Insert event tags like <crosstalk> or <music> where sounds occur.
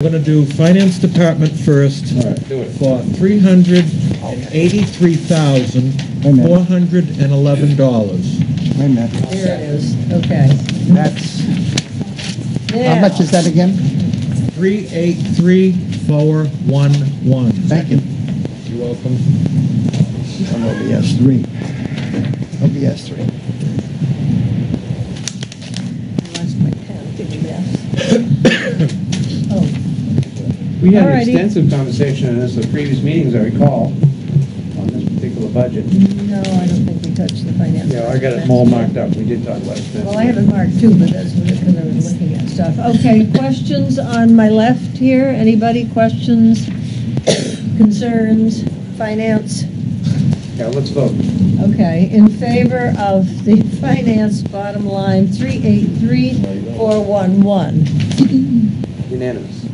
We're gonna do finance department first All right, do it. for three hundred and eighty-three thousand, Wait a minute. four hundred and eleven dollars. Wait a minute, There it is, okay. that's, how much is that again? Three eight three four one one. Thank you. You're welcome. On OBS three. OBS three. I lost my pen, did you miss? <laughs> We had an Alrighty. extensive conversation on this at previous meetings, I recall, on this particular budget. no, I don't think we touched the finance. Yeah, I got it all marked up, we did talk about it. Well, I have it marked too, but that's because I was looking at stuff. Okay, questions on my left here? Anybody, questions, concerns, finance? Yeah, let's vote. Okay, in favor of the <laughs> finance bottom line, 383411. Unanimous. Now